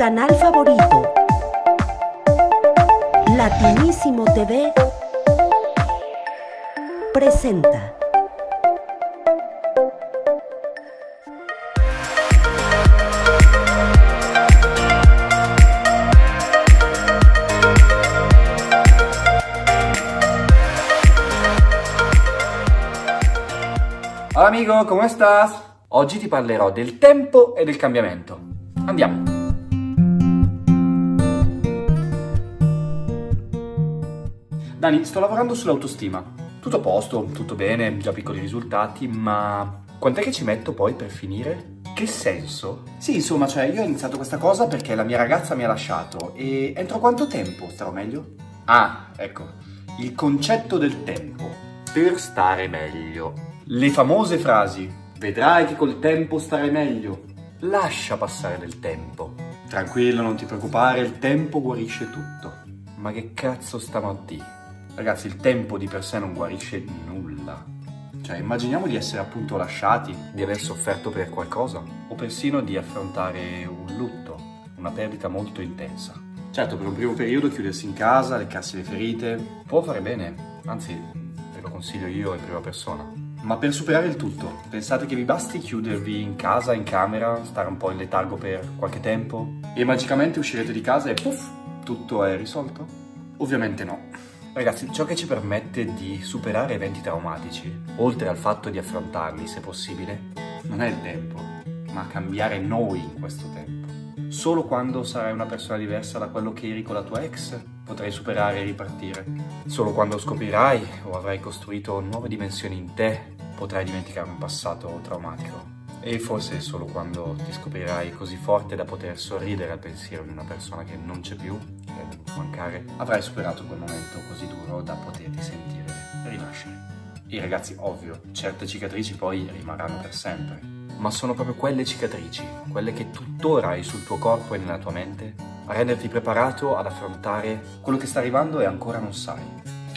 canal favorito. Latinísimo TV presenta. Hola amigo, come stas? Oggi ti parlerò del tempo e del cambiamento. Andiamo! Dani, sto lavorando sull'autostima. Tutto a posto, tutto bene, già piccoli risultati, ma quant'è che ci metto poi per finire? Che senso? Sì, insomma, cioè, io ho iniziato questa cosa perché la mia ragazza mi ha lasciato e entro quanto tempo starò meglio? Ah, ecco, il concetto del tempo. Per stare meglio. Le famose frasi. Vedrai che col tempo starai meglio. Lascia passare del tempo. Tranquillo, non ti preoccupare, il tempo guarisce tutto. Ma che cazzo stiamo a dire? Ragazzi, il tempo di per sé non guarisce nulla. Cioè, immaginiamo di essere appunto lasciati, di aver sofferto per qualcosa, o persino di affrontare un lutto, una perdita molto intensa. Certo, per un primo periodo chiudersi in casa, leccarsi le ferite, può fare bene, anzi, ve lo consiglio io in prima persona. Ma per superare il tutto, pensate che vi basti chiudervi in casa, in camera, stare un po' in letargo per qualche tempo e magicamente uscirete di casa e puff, tutto è risolto? Ovviamente no. Ragazzi, ciò che ci permette di superare eventi traumatici, oltre al fatto di affrontarli se possibile, non è il tempo, ma cambiare noi in questo tempo. Solo quando sarai una persona diversa da quello che eri con la tua ex potrai superare e ripartire. Solo quando scoprirai o avrai costruito nuove dimensioni in te potrai dimenticare un passato traumatico. E forse solo quando ti scoprirai così forte da poter sorridere al pensiero di una persona che non c'è più, che è venuto a mancare, avrai superato quel momento così duro da poterti sentire rinascere. E ragazzi, ovvio, certe cicatrici poi rimarranno per sempre. Ma sono proprio quelle cicatrici, quelle che tuttora hai sul tuo corpo e nella tua mente, a renderti preparato ad affrontare quello che sta arrivando e ancora non sai.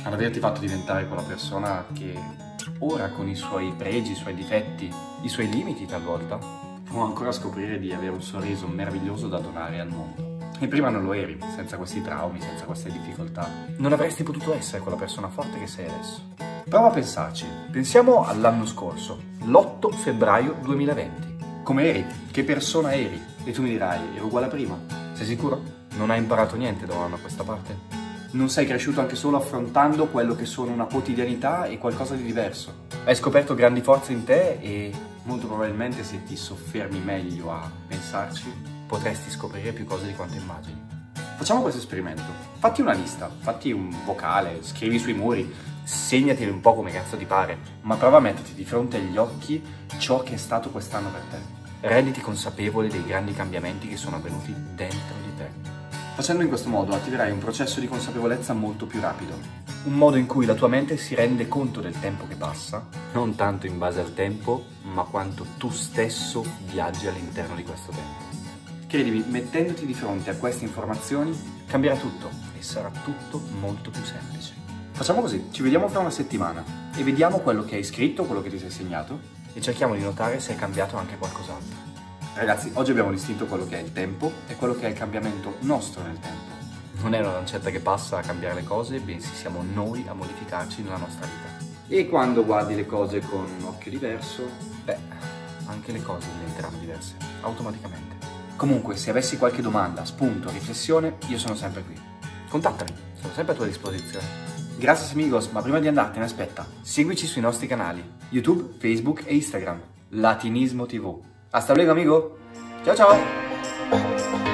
Ad averti fatto diventare quella persona che ora con i suoi pregi, i suoi difetti, i suoi limiti talvolta, può ancora scoprire di avere un sorriso meraviglioso da donare al mondo. E prima non lo eri, senza questi traumi, senza queste difficoltà. Non avresti potuto essere quella persona forte che sei adesso. Prova a pensarci. Pensiamo all'anno scorso, l'8 febbraio 2020. Come eri? Che persona eri? E tu mi dirai, ero uguale a prima. Sei sicuro? Non hai imparato niente da un anno a questa parte? Non sei cresciuto anche solo affrontando quello che sono una quotidianità e qualcosa di diverso. Hai scoperto grandi forze in te e molto probabilmente se ti soffermi meglio a pensarci, potresti scoprire più cose di quanto immagini. Facciamo questo esperimento. Fatti una lista, fatti un vocale, scrivi sui muri, segnati un po' come cazzo ti pare, ma prova a metterti di fronte agli occhi ciò che è stato quest'anno per te. Renditi consapevole dei grandi cambiamenti che sono avvenuti dentro di te. Facendo in questo modo attiverai un processo di consapevolezza molto più rapido, un modo in cui la tua mente si rende conto del tempo che passa, non tanto in base al tempo, ma quanto tu stesso viaggi all'interno di questo tempo. Credimi, mettendoti di fronte a queste informazioni cambierà tutto e sarà tutto molto più semplice. Facciamo così, ci vediamo fra una settimana e vediamo quello che hai scritto, quello che ti sei segnato e cerchiamo di notare se è cambiato anche qualcos'altro. Ragazzi, oggi abbiamo distinto quello che è il tempo e quello che è il cambiamento nostro nel tempo. Non è una lancetta che passa a cambiare le cose, bensì siamo noi a modificarci nella nostra vita. E quando guardi le cose con un occhio diverso, beh, anche le cose diventeranno diverse, automaticamente. Comunque, se avessi qualche domanda, spunto, riflessione, io sono sempre qui. Contattami, sono sempre a tua disposizione. Grazie amigos, ma prima di andartene aspetta, seguici sui nostri canali, YouTube, Facebook e Instagram, Latinismo TV. Hasta luego, amigo. Chao, chao.